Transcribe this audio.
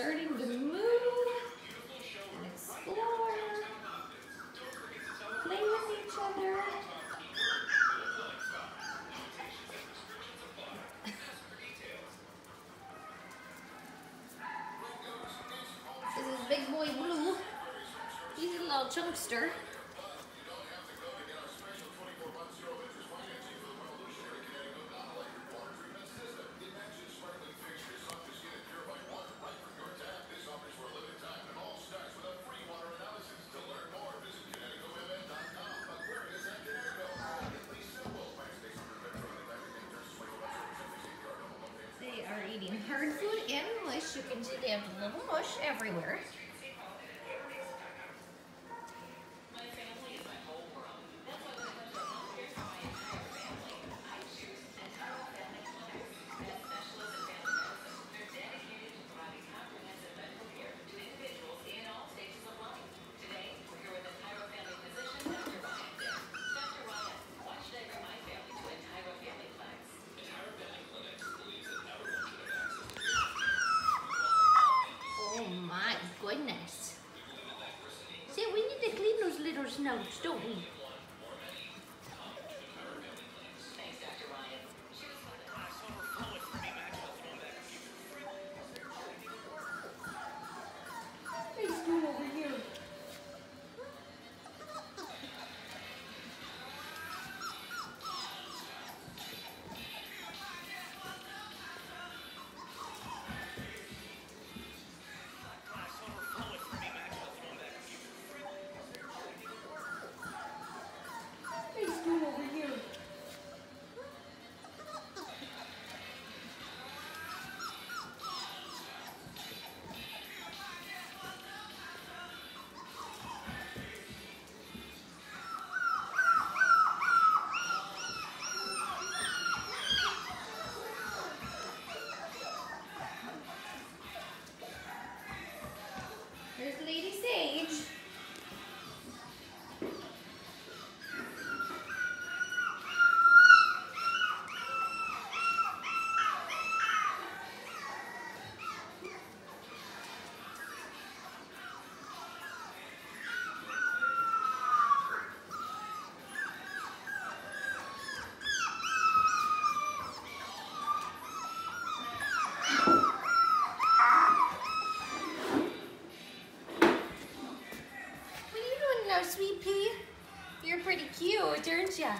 starting to move and explore, play with each other. this is Big Boy Blue. He's a little chunkster. Eating hard food and mush. You can see they have a little mush everywhere. Clean those sweet pea? You're pretty cute, aren't ya?